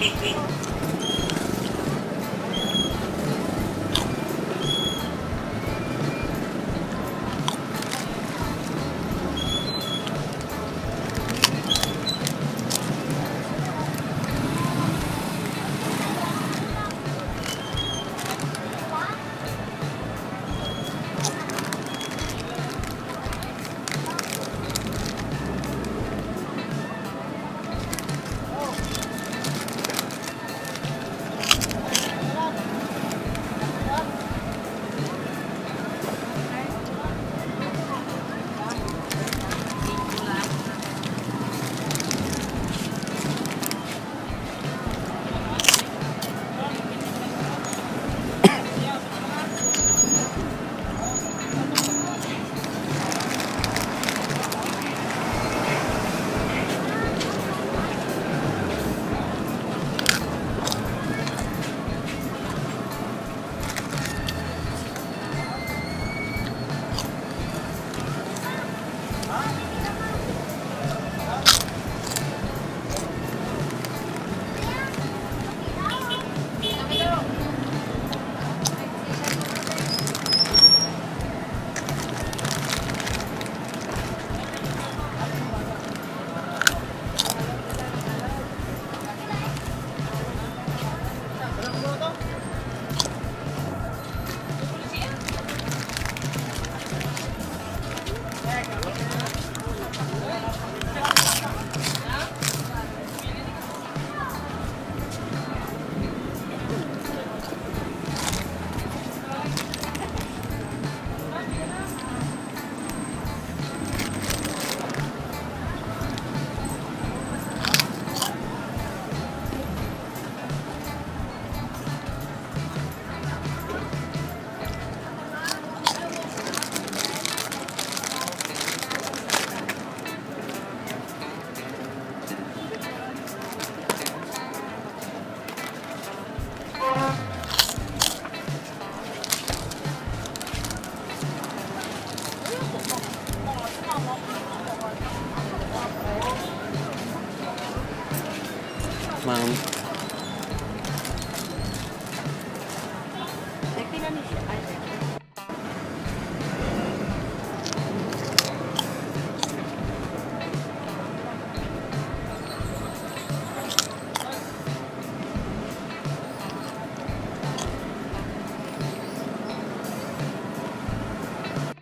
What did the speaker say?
Hehehehe Mom.